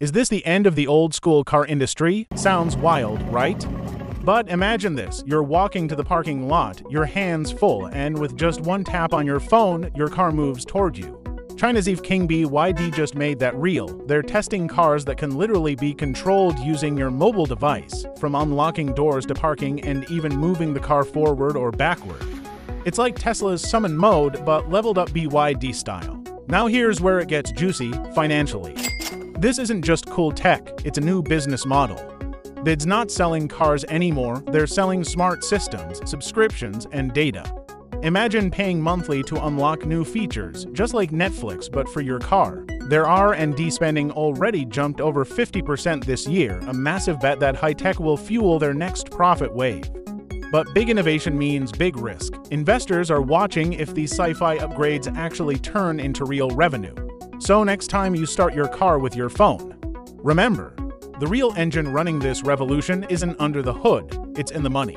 Is this the end of the old school car industry? Sounds wild, right? But imagine this you're walking to the parking lot, your hands full, and with just one tap on your phone, your car moves toward you. China's EV King BYD just made that real. They're testing cars that can literally be controlled using your mobile device, from unlocking doors to parking and even moving the car forward or backward. It's like Tesla's summon mode, but leveled up BYD style. Now here's where it gets juicy financially. This isn't just cool tech, it's a new business model. BYD's not selling cars anymore, they're selling smart systems, subscriptions, and data. Imagine paying monthly to unlock new features, just like Netflix but for your car. Their R&D spending already jumped over 50% this year, a massive bet that high tech will fuel their next profit wave. But big innovation means big risk. Investors are watching if these sci fi upgrades actually turn into real revenue. So, next time you start your car with your phone, remember the real engine running this revolution isn't under the hood, it's in the money.